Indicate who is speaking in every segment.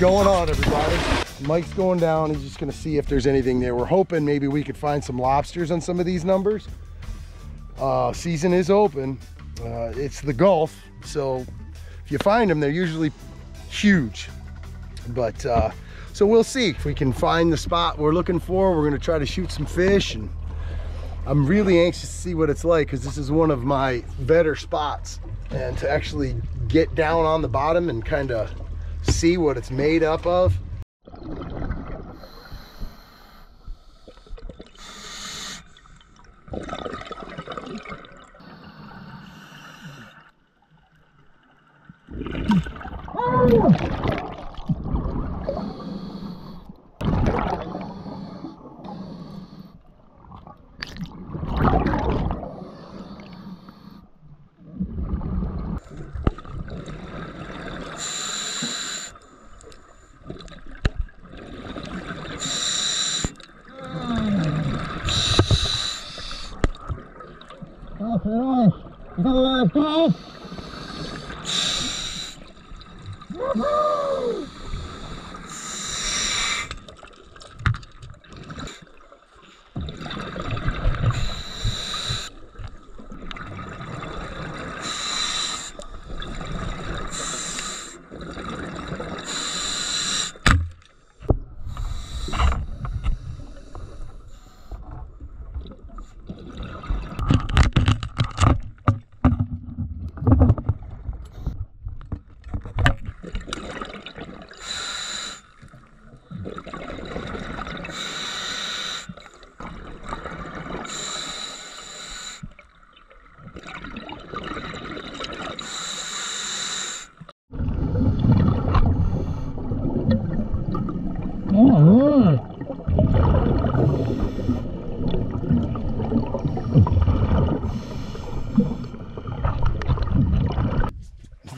Speaker 1: Going on, everybody? Mike's going down. He's just gonna see if there's anything there. We're hoping maybe we could find some lobsters on some of these numbers. Uh, season is open. Uh, it's the Gulf, so if you find them, they're usually huge. But uh, so we'll see if we can find the spot we're looking for. We're gonna try to shoot some fish, and I'm really anxious to see what it's like because this is one of my better spots, and to actually get down on the bottom and kind of see what it's made up of. Woohoo!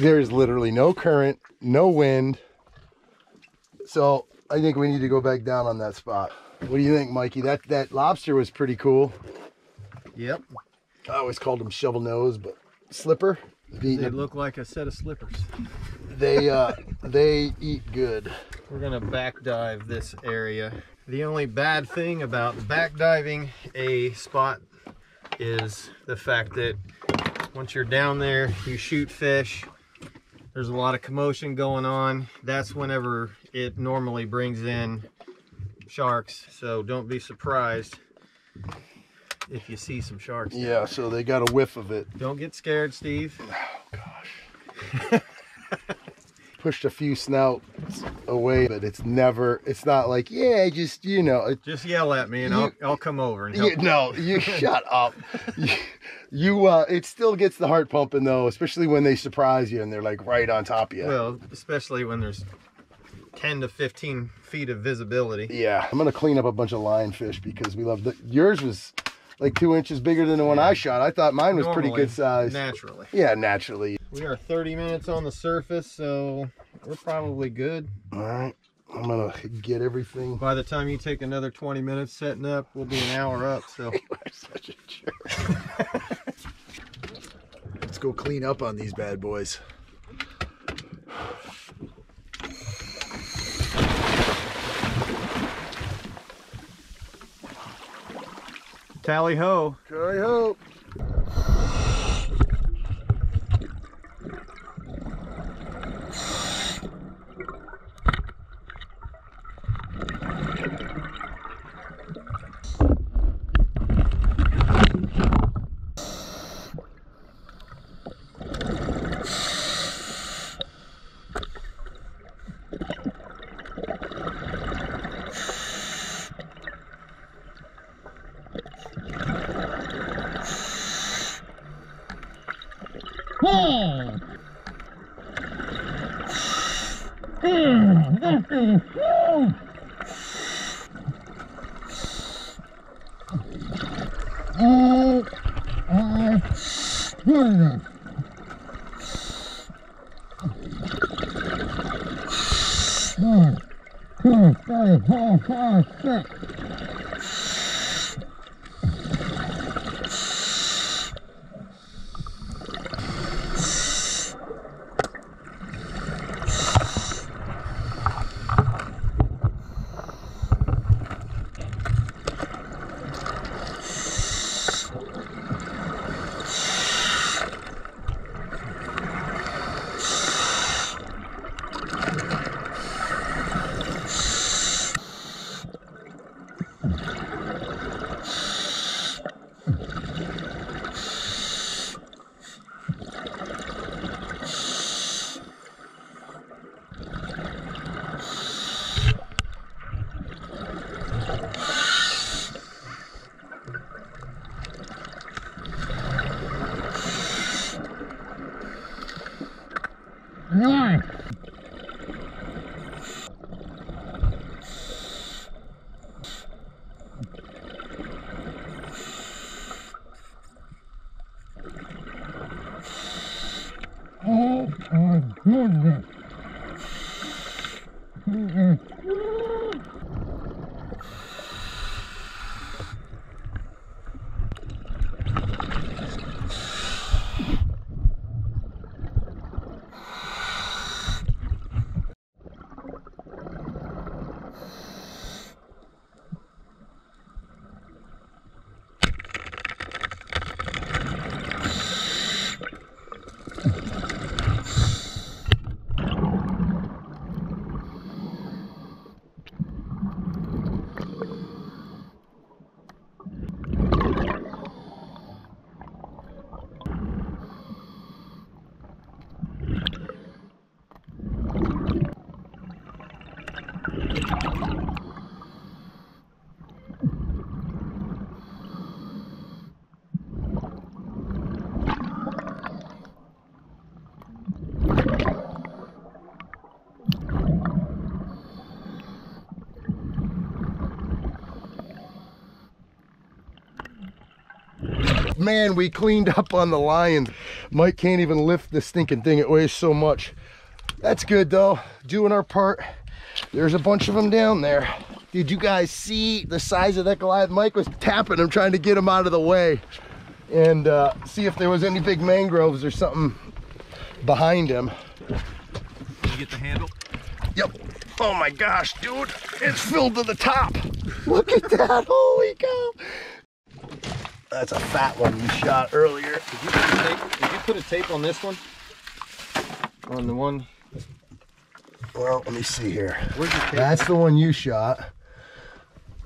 Speaker 1: There's literally no current, no wind. So I think we need to go back down on that spot. What do you think, Mikey? That that lobster was pretty cool.
Speaker 2: Yep.
Speaker 1: I always called them shovel nose, but slipper. They,
Speaker 2: look like a set of slippers.
Speaker 1: they uh they eat good.
Speaker 2: We're gonna back dive this area. The only bad thing about back diving a spot is the fact that once you're down there, you shoot fish. There's a lot of commotion going on. That's whenever it normally brings in sharks. So don't be surprised if you see some sharks.
Speaker 1: Yeah, so they got a whiff of it.
Speaker 2: Don't get scared, Steve. Oh, gosh.
Speaker 1: Pushed a few snouts away, but it's never. It's not like yeah, just you know. It,
Speaker 2: Just yell at me and
Speaker 1: You-
Speaker 2: I'll, I'll come over and
Speaker 1: you,
Speaker 2: help.
Speaker 1: no, you shut up. You, you uh, it still gets the heart pumping though, especially when they surprise you and they're like right on top of you.
Speaker 2: Well, especially when there's 10 to 15 feet of visibility.
Speaker 1: Yeah, I'm gonna clean up a bunch of lionfish because we love the. Yours was like two inches bigger than the one I shot. I thought mine was pretty good size.
Speaker 2: Naturally.
Speaker 1: Yeah, naturally.
Speaker 2: We are 30 minutes on the surface, so we're probably good.
Speaker 1: All right, I'm gonna get everything.
Speaker 2: By the time you take another 20 minutes setting up, we'll be an hour up. So
Speaker 1: Such a jerk. Let's go clean up on these bad boys.
Speaker 2: Tally ho.
Speaker 1: Try hope. all are splendid. One, two, three, four, five, six. Ne? Man, we cleaned up on the lions. Mike can't even lift this stinking thing. It weighs so much. That's good though. Doing our part. There's a bunch of them down there. Did you guys see the size of that Goliath? Mike was tapping him, trying to get him out of the way and uh, see if there was any big mangroves or something behind him.
Speaker 2: Did you get the handle?
Speaker 1: Yep. Oh my gosh, dude. It's filled to the top. Look at that. Holy cow. That's a fat one you shot earlier.
Speaker 2: Did you, put a tape, did you put a tape on this one? On the one?
Speaker 1: Well, let me see here.
Speaker 2: Where's your tape?
Speaker 1: That's the one you shot.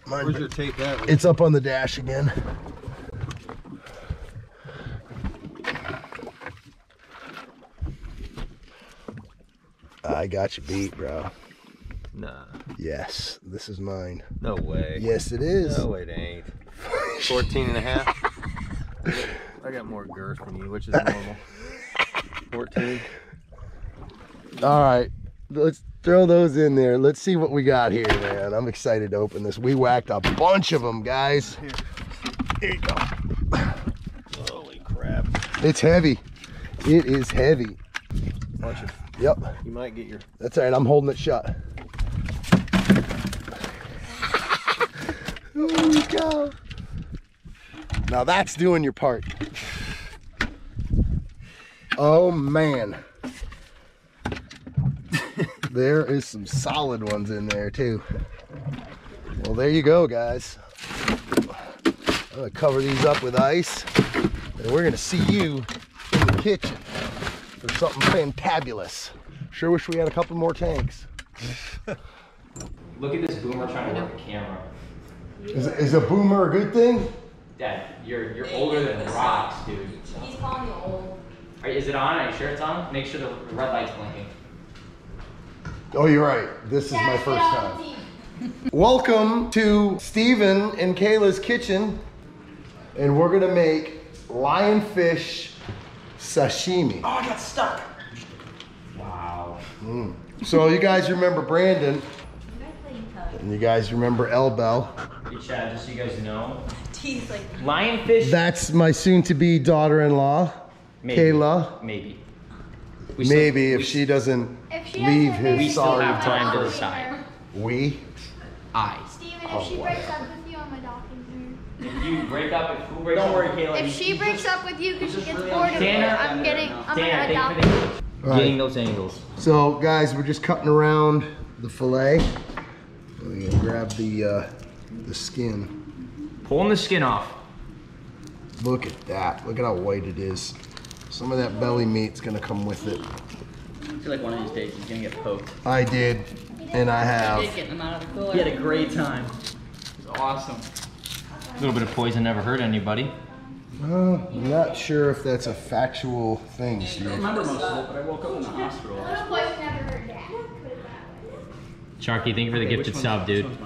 Speaker 1: Mine-
Speaker 2: Where's your tape that with?
Speaker 1: It's up on the dash again. I got you beat, bro.
Speaker 2: Nah.
Speaker 1: Yes, this is mine.
Speaker 2: No way.
Speaker 1: Yes, it is.
Speaker 2: No, way it ain't. 14 and a half. I got more girth than you, which is normal. 14.
Speaker 1: All right, let's throw those in there. Let's see what we got here, man. I'm excited to open this. We whacked a bunch of them, guys. Here you go.
Speaker 2: Holy crap.
Speaker 1: It's heavy. It is heavy.
Speaker 2: Watch it.
Speaker 1: Yep,
Speaker 2: You might get your.
Speaker 1: that's all right. I'm holding it shut. Holy cow. Now that's doing your part. Oh man. there is some solid ones in there too. Well, there you go, guys. I'm gonna cover these up with ice, and we're gonna see you in the kitchen for something fantabulous. Sure wish we had a couple more tanks.
Speaker 3: Look at this boomer trying to work the camera.
Speaker 1: Is, is a boomer a good thing?
Speaker 3: Dad, you're you're older than rocks, dude.
Speaker 4: He's calling you old.
Speaker 3: Are, is it on? Are you sure it's on? Make sure the red light's blinking.
Speaker 1: Oh, you're right. This is my first time.
Speaker 4: team.
Speaker 1: Welcome to Stephen and Kayla's kitchen, and we're gonna make lionfish sashimi.
Speaker 3: Oh, I got stuck. Wow. Mm.
Speaker 1: So you guys remember Brandon,
Speaker 4: You guys
Speaker 1: and you guys remember El Bell.
Speaker 3: Hey, Chad, just so you guys know,
Speaker 4: Teeth like
Speaker 3: lionfish.
Speaker 1: That's my soon-to-be daughter-in-law,
Speaker 3: maybe,
Speaker 1: Kayla.
Speaker 3: Maybe. We still-
Speaker 1: Maybe if
Speaker 3: we-
Speaker 1: she doesn't
Speaker 4: If she
Speaker 1: leave
Speaker 4: has her
Speaker 3: We still have time to decide.
Speaker 1: We.
Speaker 3: I.
Speaker 4: Steven,
Speaker 1: Oh,
Speaker 4: if she
Speaker 1: wow.
Speaker 4: breaks up with you, I'm adopting
Speaker 3: If you break up, if who breaks
Speaker 5: Don't
Speaker 3: up?
Speaker 5: worry, Kayla.
Speaker 4: If she breaks
Speaker 5: just-
Speaker 4: up with you because she gets
Speaker 5: really
Speaker 4: bored of you,
Speaker 3: Dana-
Speaker 4: I'm getting, I'm
Speaker 3: Dana,
Speaker 4: gonna adopt her.
Speaker 3: the-
Speaker 1: All
Speaker 3: getting those angles.
Speaker 1: So guys, we're just cutting around the fillet. We're gonna grab the uh, the skin.
Speaker 3: Pulling the skin off.
Speaker 1: Look at that. Look at how white it is. Some of that belly meat's gonna come with it.
Speaker 5: I feel like one of these days he's gonna get poked.
Speaker 1: I did, and I have.
Speaker 6: getting them out of the cooler.
Speaker 5: He had a great time. It was awesome.
Speaker 3: A little bit of poison never hurt anybody.
Speaker 1: Uh, I'm not sure if that's a factual thing,
Speaker 5: I
Speaker 1: Steve.
Speaker 5: don't remember most of it, but I woke up in the hospital.
Speaker 4: Little boys never heard that.
Speaker 3: Sharky, thank you for the
Speaker 5: Okay,
Speaker 3: gifted
Speaker 5: which
Speaker 3: sub,
Speaker 5: one's-
Speaker 3: dude.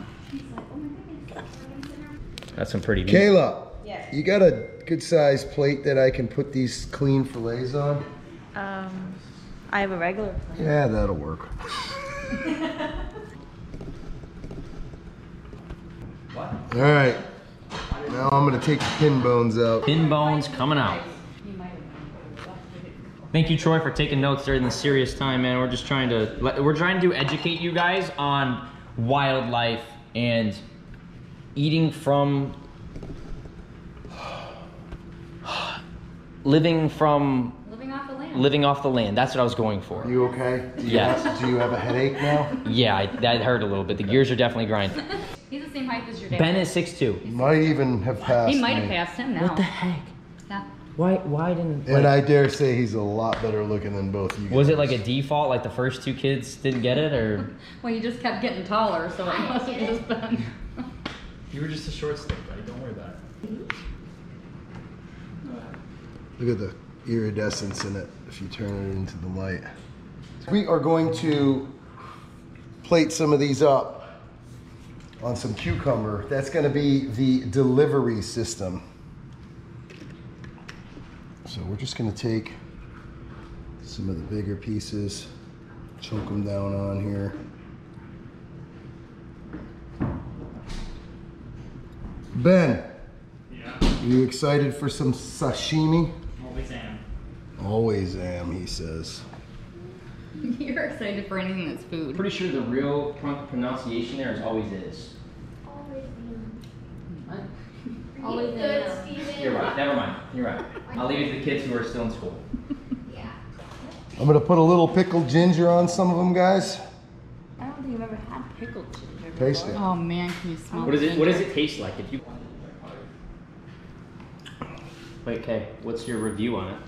Speaker 5: Which one's mine?
Speaker 3: That's some pretty meat.
Speaker 1: Kayla,
Speaker 6: Yes.
Speaker 1: you got a good sized plate that I can put these clean fillets on?
Speaker 6: Um, I have a regular plate.
Speaker 1: Yeah, that'll work.
Speaker 3: What?
Speaker 1: All right. Now I'm gonna take the pin bones out.
Speaker 3: Pin bones coming out.
Speaker 7: Thank you, Troy, for taking notes during this serious time, man. We're just trying to let- we're trying to educate you guys on wildlife and eating from living from
Speaker 8: Living off the land.
Speaker 7: living off the land. That's what I was going for.
Speaker 1: You okay? Do you
Speaker 7: Yes.
Speaker 1: have- do you have a headache now?
Speaker 7: Yeah, I, that hurt a little bit. The gears are definitely grinding.
Speaker 8: He's the same height as your dad.
Speaker 7: Ben is six 6'2".
Speaker 1: Might even have passed.
Speaker 8: he might have
Speaker 1: me.
Speaker 8: passed him now.
Speaker 7: What the heck?
Speaker 8: Yeah.
Speaker 7: Why? Why didn't?
Speaker 1: And I dare say he's a lot better looking than both you.
Speaker 7: was it like a default? Like the first two kids didn't get it, or
Speaker 8: Well, you just kept getting taller, so it must have just been.
Speaker 5: You were just a short stick, buddy. Don't worry about it.
Speaker 1: Look at the iridescence in it if you turn it into the light. We are going to plate some of these up on some cucumber. That's going to be the delivery system. So we're just going to take some of the bigger pieces, choke them down on here. Ben,
Speaker 5: Yeah.
Speaker 1: are you excited for some sashimi?
Speaker 5: Always am.
Speaker 1: Always am, he says.
Speaker 8: You're excited for anything that's food.
Speaker 7: pretty sure the real pronunciation there is always is.
Speaker 4: Always
Speaker 8: Always
Speaker 4: good,
Speaker 8: am.
Speaker 4: Steven.
Speaker 7: You're right. Never mind. You're right. I'll leave it to the kids who are still in school.
Speaker 4: Yeah.
Speaker 1: I'm gonna put a little pickled ginger on some of them, guys.
Speaker 6: I don't think I've ever had pickled ginger.
Speaker 1: Taste it.
Speaker 8: Oh man, can you smell
Speaker 7: What is
Speaker 8: the
Speaker 7: it? What does it taste like? If you wait, okay. What's your review on it?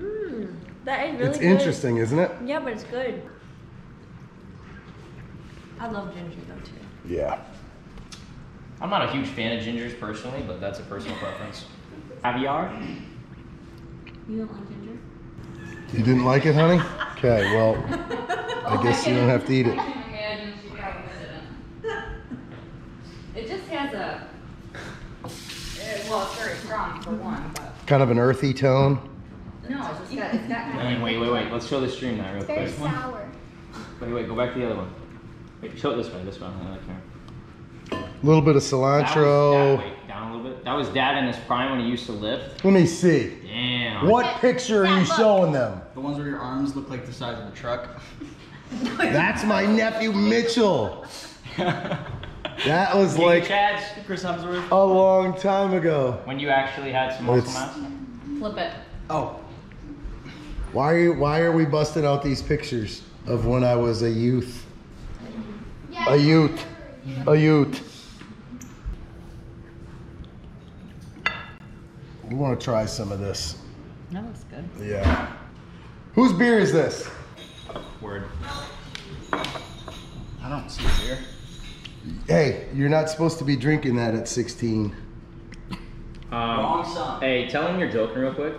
Speaker 6: Mmm, that is really good.
Speaker 1: It's
Speaker 6: good.
Speaker 1: interesting, isn't it?
Speaker 6: Yeah, but it's good. I love ginger though too.
Speaker 1: Yeah.
Speaker 7: I'm not a huge fan of gingers personally, but that's a personal preference. Caviar?
Speaker 6: You don't like ginger?
Speaker 1: You didn't like it, honey? Okay, well, I guess you don't have to eat it.
Speaker 8: can imagine she probably didn't. It just has a. eh, well, it's very strong for one, but
Speaker 1: Kind of an earthy tone.
Speaker 8: no, it's just got it's got kind
Speaker 7: Wait,
Speaker 8: of.
Speaker 7: wait, wait, wait. Let's show the stream that real
Speaker 4: Very
Speaker 7: quick.
Speaker 4: sour.
Speaker 7: Wait, wait. Go back to the other one. Wait, show it this way. This way. on the other camera.
Speaker 1: A little bit of
Speaker 7: That was-
Speaker 1: cilantro.
Speaker 7: that- wait, down a little bit. That was Dad in his prime when he used to lift.
Speaker 1: Let me see.
Speaker 7: Damn.
Speaker 1: What picture are you showing them?
Speaker 5: The ones where your arms look like the size of a truck.
Speaker 1: That's my nephew Mitchell. That was
Speaker 7: Giga
Speaker 1: like
Speaker 7: Chads,
Speaker 5: Chris Hemsworth.
Speaker 1: a long time ago.
Speaker 7: when you actually had some muscle
Speaker 1: It's-
Speaker 7: mass.
Speaker 8: Flip it.
Speaker 5: Oh,
Speaker 1: Why are you, why are we busting out these pictures of when I was a youth?
Speaker 4: Yeah,
Speaker 1: A youth. A youth. We want to try some of this.
Speaker 8: That looks good.
Speaker 1: Yeah. Whose beer is this?
Speaker 7: Word.
Speaker 5: I don't see it here.
Speaker 1: Hey, you're not supposed to be drinking that at 16.
Speaker 5: Wrong
Speaker 7: Um,
Speaker 5: song.
Speaker 7: hey, tell him you're joking real quick.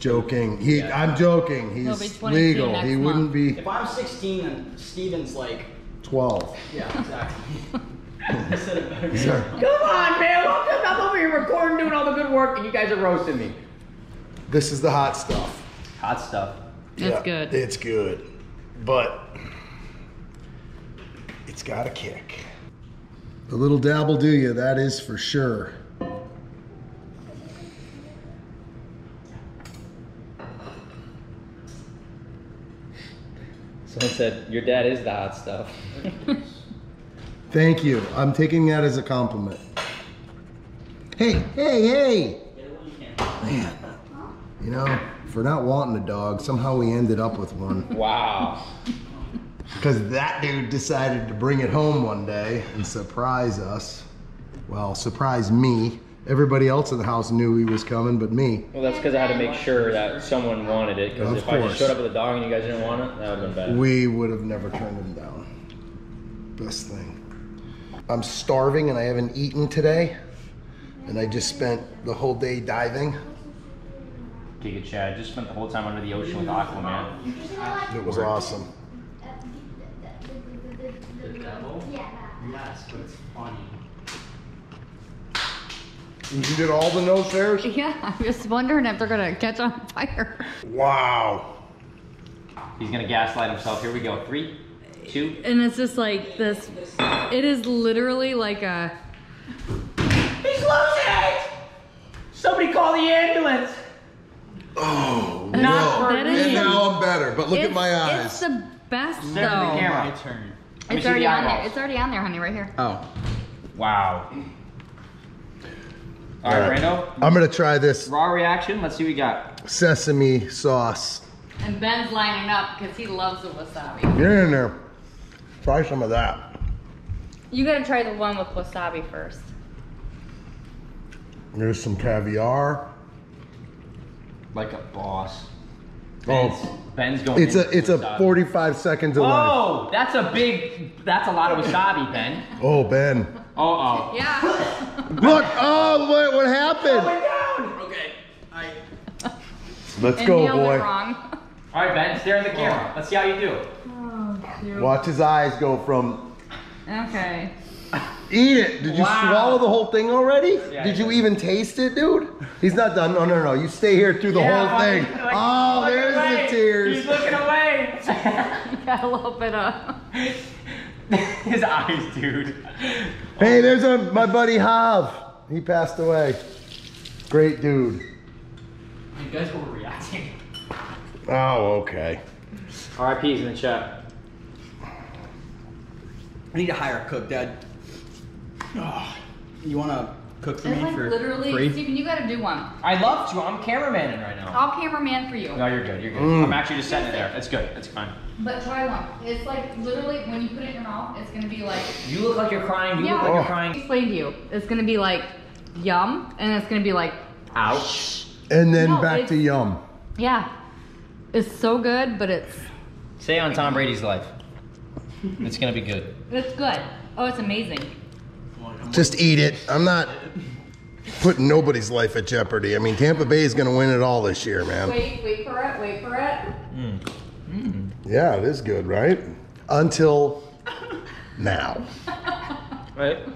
Speaker 1: Joking. He, I'm joking. He's legal.
Speaker 8: next
Speaker 1: He wouldn't
Speaker 8: month.
Speaker 1: be
Speaker 5: If I'm 16 and Steven's like,
Speaker 1: 12.
Speaker 5: yeah, exactly. I said it better.
Speaker 1: Sir.
Speaker 7: Come on, man. Welcome. I'm over here recording, doing all the good work, and you guys are roasting me.
Speaker 1: This is the hot stuff.
Speaker 7: Hot stuff.
Speaker 8: It's
Speaker 1: Yeah,
Speaker 8: good.
Speaker 1: It's good. But it's got a kick. A little dabble do you, that is for sure.
Speaker 7: Someone said your dad is the hot stuff.
Speaker 1: Thank you. I'm taking that as a compliment. Hey, hey, hey! Man, you know, for not wanting a dog, somehow we ended up with one.
Speaker 7: wow.
Speaker 1: Because that dude decided to bring it home one day and surprise us. Well, surprise me. Everybody else in the house knew he was coming, but me.
Speaker 7: Well, that's because I had to make sure that someone wanted it. Because
Speaker 1: Of
Speaker 7: if I
Speaker 1: course.
Speaker 7: just showed up with a dog and you guys didn't want it, that would have been bad.
Speaker 1: We would have never turned him down. Best thing. I'm starving and I haven't eaten today. And I just spent the whole day diving.
Speaker 7: Giga Chad just spent the whole time under the ocean with Aquaman.
Speaker 1: It was awesome.
Speaker 5: The devil?
Speaker 4: Yeah.
Speaker 5: Yes, but it's funny.
Speaker 1: You did all the nose hairs?
Speaker 8: Yeah, I'm just wondering if they're gonna catch on fire.
Speaker 1: Wow.
Speaker 7: He's gonna gaslight himself. Here we go. Three, two.
Speaker 8: And it's just like this. It is literally like a.
Speaker 7: He's losing it! Somebody call the ambulance!
Speaker 1: Oh,
Speaker 7: Not for
Speaker 8: That is
Speaker 7: me.
Speaker 1: now I'm better, but look at
Speaker 8: It's-
Speaker 1: my
Speaker 8: It's
Speaker 1: eyes.
Speaker 8: the best
Speaker 7: Stare at the
Speaker 8: though.
Speaker 7: camera.
Speaker 5: My turn.
Speaker 7: Let me
Speaker 8: It's already
Speaker 7: the
Speaker 8: on there. It's already on there, honey, right here.
Speaker 5: Oh.
Speaker 7: Wow. All right,
Speaker 1: Alright.
Speaker 7: Brando.
Speaker 1: I'm gonna try this
Speaker 7: Raw reaction. Let's see what we got.
Speaker 1: sesame sauce.
Speaker 8: And Ben's lining up because he loves the wasabi.
Speaker 1: Get in there. Try some of that.
Speaker 8: You gotta try the one with wasabi first.
Speaker 1: There's some caviar.
Speaker 7: Like a boss.
Speaker 1: Oh,
Speaker 7: Ben's, Ben's going.
Speaker 1: it's a
Speaker 7: into
Speaker 1: it's a
Speaker 7: wasabi.
Speaker 1: 45 second delay.
Speaker 7: Oh, that's a big. That's a lot of wasabi, Ben.
Speaker 1: Oh, Ben.
Speaker 7: Uh oh.
Speaker 8: Yeah.
Speaker 1: Look! Oh, what, what happened?
Speaker 7: Okay. I.
Speaker 1: Let's
Speaker 8: and
Speaker 1: go,
Speaker 8: nailed
Speaker 1: boy.
Speaker 8: wrong.
Speaker 7: All right, Ben. Stare in the camera. Let's see how you do.
Speaker 1: Watch his eyes go from.
Speaker 8: Okay.
Speaker 1: Eat it. Did you
Speaker 7: Wow.
Speaker 1: swallow the whole thing already?
Speaker 7: Yeah,
Speaker 1: Did you even taste it, dude? He's not done. No, no, no. You stay here through the
Speaker 7: Yeah,
Speaker 1: whole
Speaker 7: fine.
Speaker 1: thing.
Speaker 7: Like,
Speaker 1: oh, there's
Speaker 7: away.
Speaker 1: the tears.
Speaker 7: He's looking away.
Speaker 8: Got a little bit of.
Speaker 7: His eyes, dude.
Speaker 1: Hey, there's a, my buddy Hav. He passed away. Great dude.
Speaker 7: You guys were reacting.
Speaker 1: Oh, okay.
Speaker 7: RIP's in the chat.
Speaker 5: I need to hire a cook, Dad. Oh, you want to cook for
Speaker 8: It's
Speaker 5: me
Speaker 8: like
Speaker 5: for
Speaker 8: literally,
Speaker 5: free?
Speaker 8: Stephen, you gotta do one.
Speaker 7: I love to. I'm cameramaning right now.
Speaker 8: I'll cameraman for you.
Speaker 7: No, you're good. You're good.
Speaker 1: Mm.
Speaker 7: I'm actually just setting it there. It's good. It's fine.
Speaker 8: But try one. It's like literally when you put it in your mouth, it's gonna be like.
Speaker 7: You look like you're crying. You
Speaker 8: yeah.
Speaker 7: look like
Speaker 1: Oh.
Speaker 7: you're crying.
Speaker 8: Explain to you. It's gonna be like yum, and it's gonna be like
Speaker 7: Ouch.
Speaker 1: And then
Speaker 8: No,
Speaker 1: back to yum.
Speaker 8: yeah. It's so good, but it's
Speaker 7: Say on Tom Brady's life. It's gonna be good.
Speaker 8: it's good. Oh, it's amazing.
Speaker 1: Just eat it. I'm not putting nobody's life at jeopardy. I mean, Tampa Bay is going to win it all this year, man.
Speaker 8: Wait, wait for it. Wait for it. Hmm.
Speaker 1: Yeah, it is good, right? Until now.
Speaker 7: Right?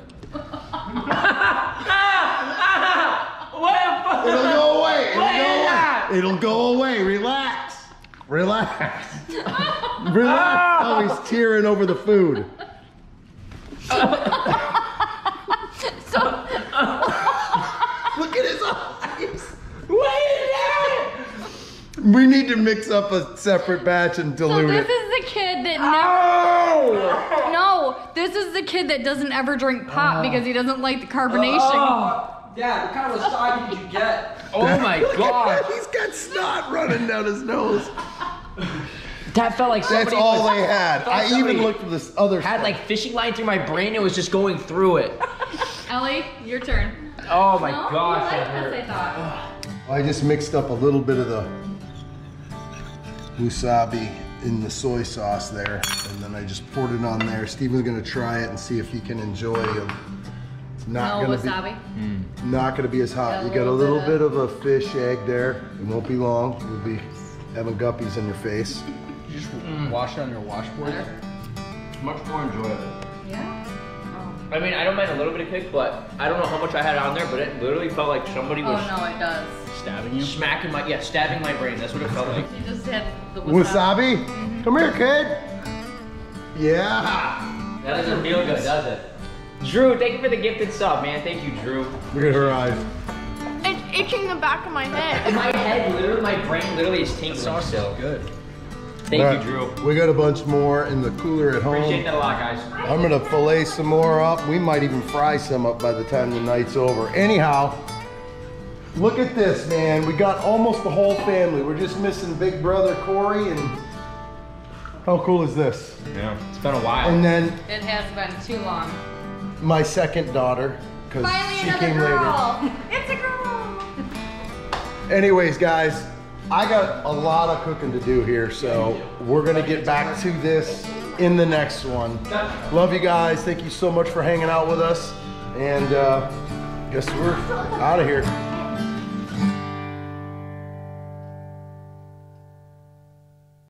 Speaker 1: It'll go away. It'll
Speaker 7: What
Speaker 1: go
Speaker 7: is
Speaker 1: away.
Speaker 7: that?
Speaker 1: It'll go away. Relax. Relax. Relax. Oh, he's tearing over the food. Oh. Look at his eyes. We need to mix up a separate batch and dilute
Speaker 8: So
Speaker 1: dilute
Speaker 8: this
Speaker 1: it.
Speaker 8: is the kid that never. Oh! No, this is the kid that doesn't ever drink pop oh. because he doesn't like the carbonation.
Speaker 5: Oh, Dad, what kind of wasabi did you get?
Speaker 7: Oh my god.
Speaker 1: He's got snot running down his nose.
Speaker 7: That felt like
Speaker 1: That's all
Speaker 7: was-
Speaker 1: they had. I even looked for this other
Speaker 7: Had
Speaker 1: stuff.
Speaker 7: like fishing line through my brain. It was just going through it.
Speaker 8: Ellie, your turn.
Speaker 7: Oh my
Speaker 8: no,
Speaker 7: gosh.
Speaker 8: you
Speaker 7: that hurt.
Speaker 8: I thought.
Speaker 1: I just mixed up a little bit of the wasabi in the soy sauce there, and then I just poured it on there. Steven's gonna try it and see if he can enjoy it. It's not
Speaker 8: No
Speaker 1: gonna
Speaker 8: wasabi.
Speaker 1: be not gonna be as hot.
Speaker 8: Got
Speaker 1: You got a
Speaker 8: little
Speaker 1: little
Speaker 8: bit
Speaker 1: bit of a fish egg there. It won't be long. You'll be having guppies in your face.
Speaker 5: You just wash it on your washboard?
Speaker 7: Much more enjoyable.
Speaker 8: Yeah.
Speaker 7: I mean, I don't mind a little bit of kick, but I don't know how much I had on there, but it literally felt like somebody
Speaker 8: Oh
Speaker 7: was
Speaker 8: no, it does.
Speaker 5: Stabbing you?
Speaker 7: smacking my, yeah, stabbing my brain. That's what it felt like.
Speaker 8: You just had the wasabi.
Speaker 1: Wasabi? Mm-hmm. Come here, kid. Yeah.
Speaker 7: That doesn't feel good, does it? Drew, thank you for the gifted sub, man. Thank you, Drew.
Speaker 1: Look at her eyes.
Speaker 6: It's itching the back of my head.
Speaker 7: My head, literally, my brain literally is tingling
Speaker 5: Sauce
Speaker 7: still.
Speaker 5: good.
Speaker 7: Thank
Speaker 1: All
Speaker 7: you, Drew.
Speaker 1: We got a bunch more in the cooler at home.
Speaker 7: Appreciate that a lot, guys.
Speaker 1: I'm gonna fillet some more up. We might even fry some up by the time the night's over. Anyhow, look at this, man. We got almost the whole family. We're just missing big brother Corey and how cool is this?
Speaker 7: Yeah. It's been a while.
Speaker 1: And then
Speaker 8: It has been too long.
Speaker 1: my second daughter, because
Speaker 8: Finally,
Speaker 1: she
Speaker 8: another
Speaker 1: came
Speaker 8: girl. It's a girl.
Speaker 1: later. Anyways, guys, I got a lot of cooking to do here, so we're gonna get back to this in the next one. Love you guys. Thank you so much for hanging out with us. And uh, guess we're out of here.